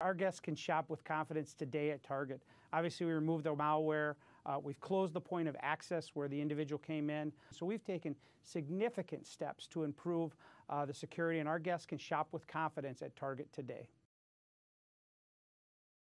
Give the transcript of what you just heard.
Our guests can shop with confidence today at Target. Obviously, we removed the malware. Uh, we've closed the point of access where the individual came in. So we've taken significant steps to improve uh, the security, and our guests can shop with confidence at Target today.